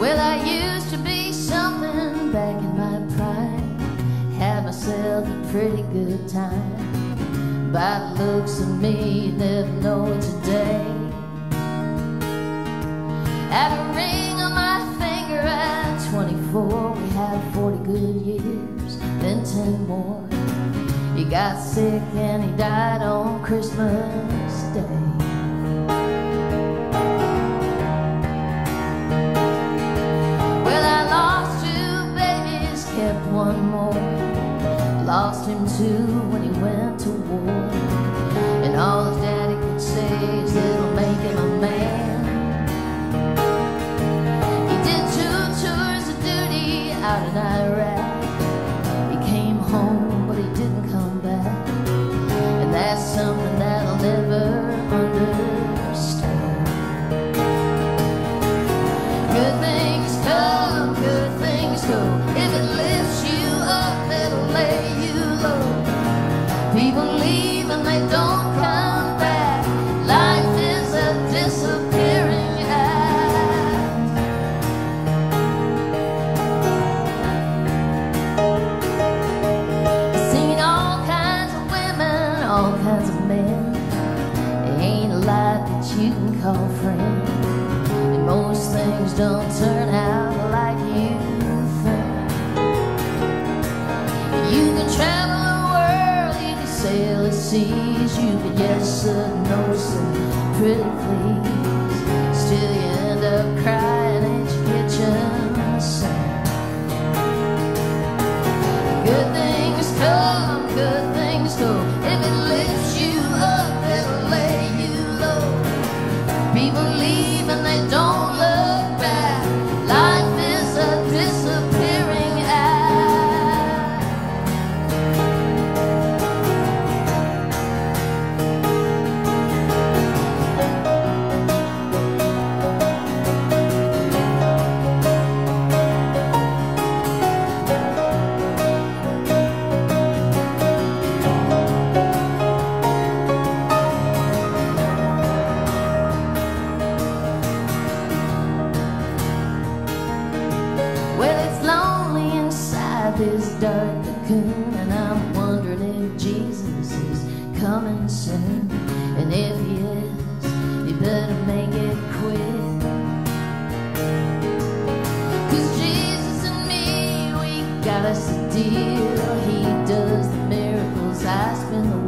Well, I used to be something back in my prime. Had myself a pretty good time. By the looks of me, you never know today. Had a ring on my finger at 24. We had 40 good years, then 10 more. He got sick and he died on Christmas Day. Lost him too when he went to war. And all his daddy could say is it'll make him a man. He did two tours of duty out in Iraq. Call friend. And most things don't turn out like you think. You can travel the world, you can sail the seas, you can yes sir, no sir, pretty please. Still you end up crying this dark cocoon, and I'm wondering if Jesus is coming soon. And if he is, you better make it quick. Cause Jesus and me, we got us a deal. He does the miracles, I spin the